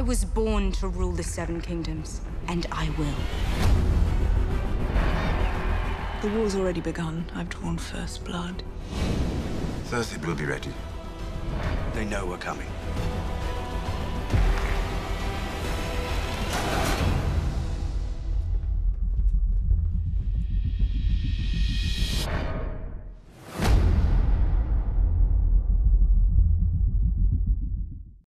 I was born to rule the Seven Kingdoms, and I will. The war's already begun. I've drawn first blood. Thursday will be ready. They know we're coming.